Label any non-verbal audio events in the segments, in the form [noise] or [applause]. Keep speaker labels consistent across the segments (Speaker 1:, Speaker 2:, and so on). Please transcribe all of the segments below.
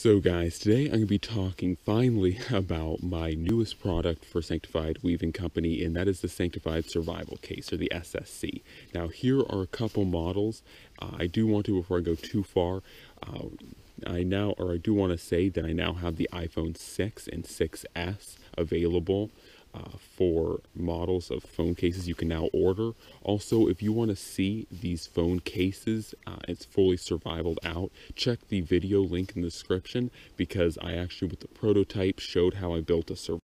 Speaker 1: So guys, today I'm going to be talking finally [laughs] about my newest product for Sanctified Weaving Company, and that is the Sanctified Survival Case, or the SSC. Now here are a couple models. Uh, I do want to, before I go too far, uh, I now, or I do want to say that I now have the iPhone 6 and 6S available uh, for models of phone cases you can now order. Also, if you want to see these phone cases, uh, it's fully survivaled out, check the video link in the description because I actually, with the prototype, showed how I built a survival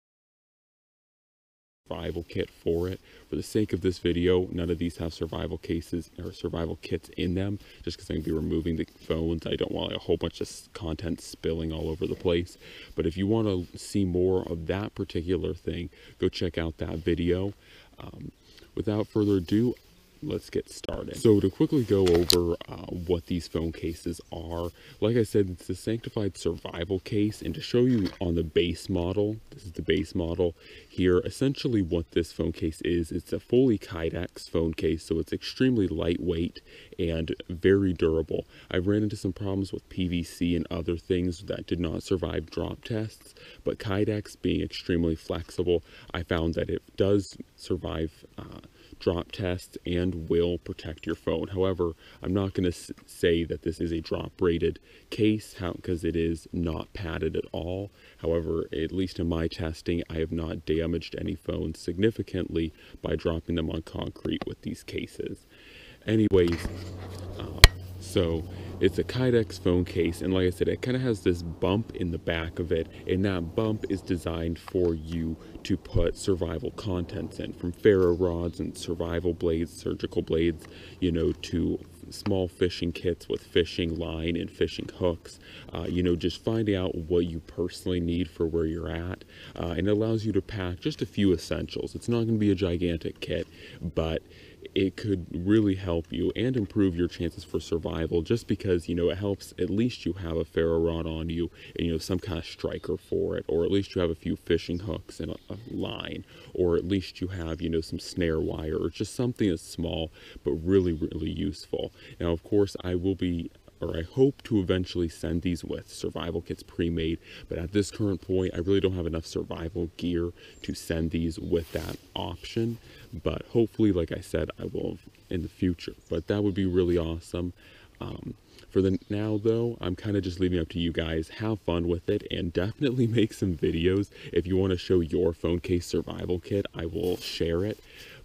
Speaker 1: survival kit for it. For the sake of this video, none of these have survival cases or survival kits in them, just because I'm going to be removing the phones. I don't want a whole bunch of content spilling all over the place. But if you want to see more of that particular thing, go check out that video. Um, without further ado, let's get started. So to quickly go over uh, what these phone cases are, like I said, it's the Sanctified Survival Case, and to show you on the base model, this is the base model here, essentially what this phone case is, it's a fully Kydex phone case, so it's extremely lightweight and very durable. I ran into some problems with PVC and other things that did not survive drop tests, but Kydex being extremely flexible, I found that it does survive uh, drop test and will protect your phone. However, I'm not going to say that this is a drop rated case because it is not padded at all. However, at least in my testing, I have not damaged any phones significantly by dropping them on concrete with these cases. Anyways, uh, so it's a Kydex phone case, and like I said, it kind of has this bump in the back of it, and that bump is designed for you to put survival contents in, from ferro rods and survival blades, surgical blades, you know, to small fishing kits with fishing line and fishing hooks. Uh, you know, just finding out what you personally need for where you're at. Uh, and it allows you to pack just a few essentials. It's not going to be a gigantic kit, but it could really help you and improve your chances for survival just because you know it helps at least you have a ferro rod on you and you know some kind of striker for it or at least you have a few fishing hooks and a, a line or at least you have you know some snare wire or just something that's small but really really useful. Now of course i will be or I hope to eventually send these with survival kits pre-made, but at this current point, I really don't have enough survival gear to send these with that option, but hopefully, like I said, I will in the future, but that would be really awesome. Um, for the now though, I'm kind of just leaving up to you guys. Have fun with it and definitely [laughs] make some videos. If you want to show your phone case survival kit, I will share it.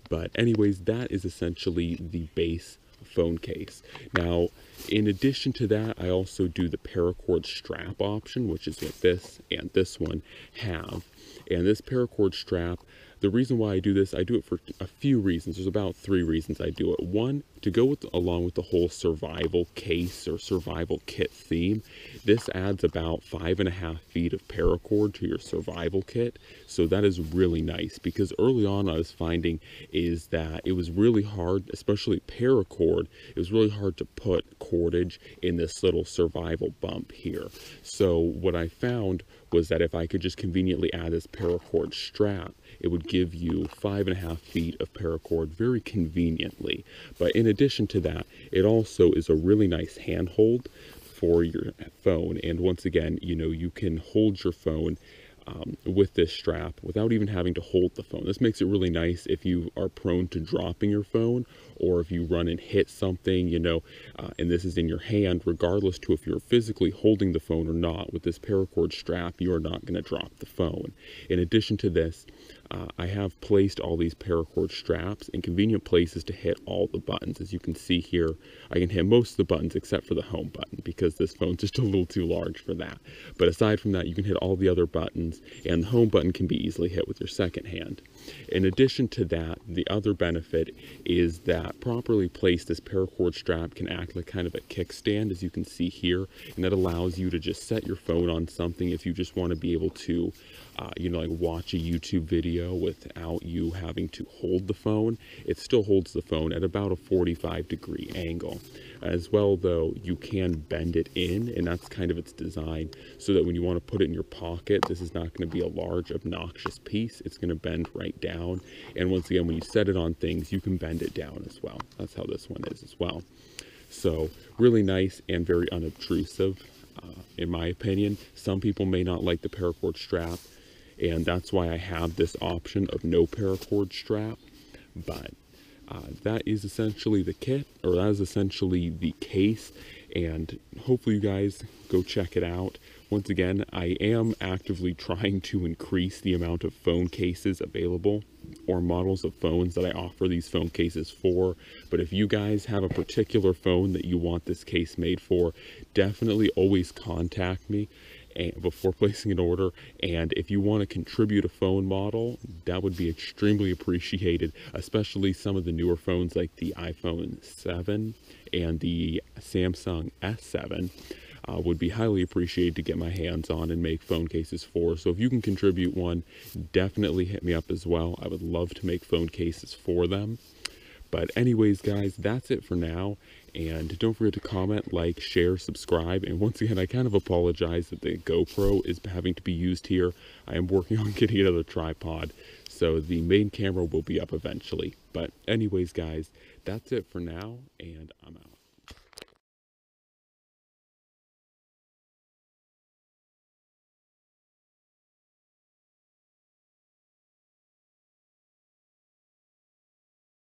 Speaker 1: But anyways, that is essentially the base phone case. Now, in addition to that, I also do the paracord strap option, which is what this and this one have. And this paracord strap the reason why I do this, I do it for a few reasons. There's about three reasons I do it. One, to go with along with the whole survival case or survival kit theme, this adds about five and a half feet of paracord to your survival kit. So that is really nice because early on I was finding is that it was really hard, especially paracord, it was really hard to put cordage in this little survival bump here. So what I found was that if I could just conveniently add this paracord strap, it would give you five and a half feet of paracord very conveniently. But in addition to that, it also is a really nice handhold for your phone. And once again, you know, you can hold your phone um, with this strap without even having to hold the phone. This makes it really nice if you are prone to dropping your phone or if you run and hit something, you know, uh, and this is in your hand, regardless to if you're physically holding the phone or not, with this paracord strap, you are not going to drop the phone. In addition to this, uh, I have placed all these paracord straps in convenient places to hit all the buttons. As you can see here, I can hit most of the buttons except for the home button because this phone's [laughs] just a little too large for that. But aside from that, you can hit all the other buttons and the home button can be easily hit with your second hand. In addition to that, the other benefit is that properly placed, this paracord strap can act like kind of a kickstand, as you can see here, and that allows you to just set your phone on something if you just want to be able to, uh, you know, like watch a YouTube video without you having to hold the phone. It still holds the phone at about a 45 degree angle. As well, though, you can bend it in, and that's kind of its design, so that when you want to put it in your pocket, this is not going to be a large, obnoxious piece. It's going to bend right down. And once again, when you set it on things, you can bend it down as well. That's how this one is as well. So really nice and very unobtrusive. Uh, in my opinion. Some people may not like the paracord strap, and that's why I have this option of no paracord strap. But uh, that is essentially the kit, or that is essentially the case, and hopefully you guys go check it out. Once again, I am actively trying to increase the amount of phone cases available or models of phones that I offer these phone cases for. But if you guys have a particular phone that you want this case made for, definitely always contact me eh, before [laughs] placing an order. And if you want to contribute a phone model, that would be extremely appreciated, especially some of the newer phones like the iPhone 7 and the Samsung S7 uh, would be highly appreciated to get my hands on and make phone cases for. So if you can contribute one, definitely hit me up as well. I would love to make phone cases for them. But anyways, guys, that's it for now. And don't forget to comment, like, share, subscribe. And once again, I kind of apologize that the GoPro is having to be used here. I am working [laughs] on getting another tripod. So the main camera will be up eventually. But anyways, guys, that's it for now. And I'm out.